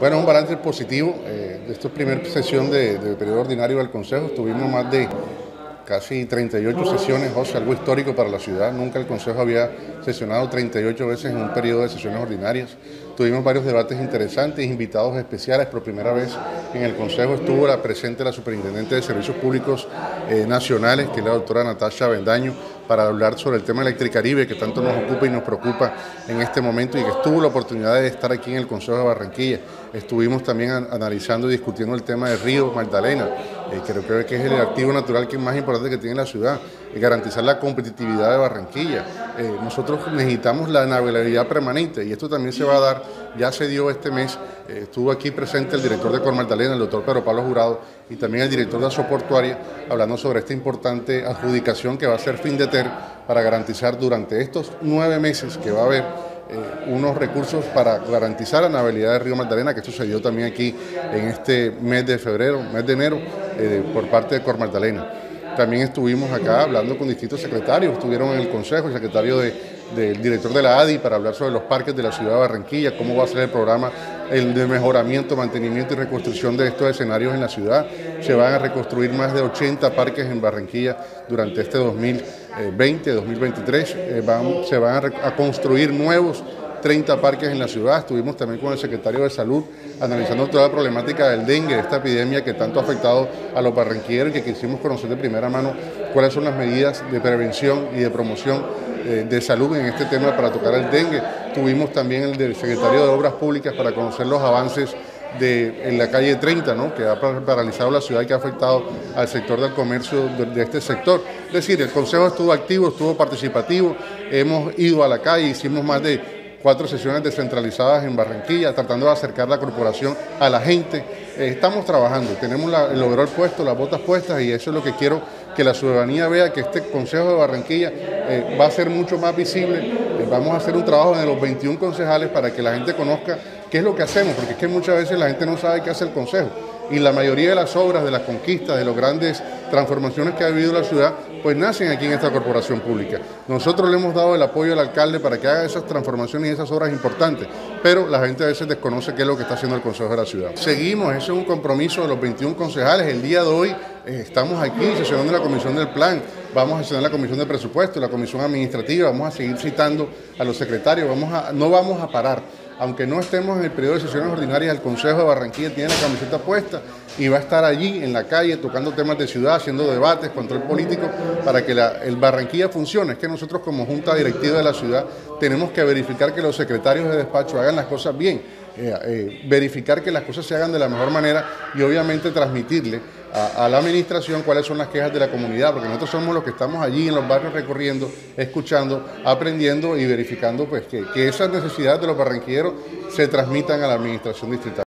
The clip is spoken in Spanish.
Bueno, un balance positivo. Eh, esta es primera sesión de, periodo ordinario del Consejo. Tuvimos más de casi 38 sesiones, José, algo histórico para la ciudad. Nunca el Consejo había sesionado 38 veces en un periodo de sesiones ordinarias. Tuvimos varios debates interesantes, invitados especiales. Por primera vez en el Consejo estuvo la presente la Superintendente de Servicios Públicos eh, Nacionales, que es la doctora Natasha Bendaño, para hablar sobre el tema Electricaribe, que tanto nos ocupa y nos preocupa en este momento, y que estuvo la oportunidad de estar aquí en el Consejo de Barranquilla. Estuvimos también analizando y discutiendo el tema del río Magdalena, eh, creo que es el activo natural que es más importante que tiene la ciudad, y garantizar la competitividad de Barranquilla. Eh, nosotros necesitamos la navegabilidad permanente, y esto también se va a dar, ya se dio este mes, eh, estuvo aquí presente el director de Cor Magdalena, el doctor Pedro Pablo Jurado, y también el director de la Soportuaria, hablando sobre esta importante adjudicación que va a ser fin de ter para garantizar durante estos nueve meses que va a haber eh, unos recursos para garantizar la navegabilidad del río Magdalena, que sucedió también aquí en este mes de febrero, mes de enero, eh, por parte de Cor Magdalena. También estuvimos acá hablando con distintos secretarios, estuvieron en el Consejo, el secretario del director de la ADI para hablar sobre los parques de la ciudad de Barranquilla, cómo va a ser el programa el de mejoramiento, mantenimiento y reconstrucción de estos escenarios en la ciudad. Se van a reconstruir más de 80 parques en Barranquilla durante este 2020, 2023. Eh, se van a construir nuevos 30 parques en la ciudad. Estuvimos también con el secretario de Salud analizando toda la problemática del dengue, esta epidemia que tanto ha afectado a los barranquilleros que quisimos conocer de primera mano cuáles son las medidas de prevención y de promoción eh, de salud en este tema para tocar el dengue. Tuvimos también el del secretario de Obras Públicas para conocer los avances de, en la calle 30, ¿no? que ha paralizado la ciudad y que ha afectado al sector del comercio de, este sector. Es decir, el Consejo estuvo activo, estuvo participativo, hemos ido a la calle, hicimos más de cuatro sesiones descentralizadas en Barranquilla, tratando de acercar la corporación a la gente. Eh, estamos trabajando, tenemos la, el overall puesto, las botas puestas y eso es lo que quiero que la ciudadanía vea, que este Consejo de Barranquilla eh, va a ser mucho más visible. Eh, vamos a hacer un trabajo de los 21 concejales para que la gente conozca qué es lo que hacemos, porque es que muchas veces la gente no sabe qué hace el Consejo y la mayoría de las obras, de las conquistas, de las grandes transformaciones que ha vivido la ciudad, pues nacen aquí en esta corporación pública. Nosotros le hemos dado el apoyo al alcalde para que haga esas transformaciones y esas obras importantes, pero la gente a veces desconoce qué es lo que está haciendo el Consejo de la Ciudad. Seguimos, ese es un compromiso de los 21 concejales. El día de hoy eh, estamos aquí sesionando la Comisión del Plan, vamos a sesionar la Comisión de Presupuesto, la Comisión Administrativa, vamos a seguir citando a los secretarios, vamos a, no vamos a parar aunque no estemos en el periodo de sesiones ordinarias, el Consejo de Barranquilla tiene la camiseta puesta y va a estar allí en la calle tocando temas de ciudad, haciendo debates, control político, para que el Barranquilla funcione. Es que nosotros como Junta Directiva de la ciudad tenemos que verificar que los secretarios de despacho hagan las cosas bien eh, eh, verificar que las cosas se hagan de la mejor manera y obviamente transmitirle a, la administración cuáles son las quejas de la comunidad, porque nosotros somos los que estamos allí en los barrios recorriendo, escuchando, aprendiendo y verificando pues, que, que esas necesidades de los barranquilleros se transmitan a la administración distrital.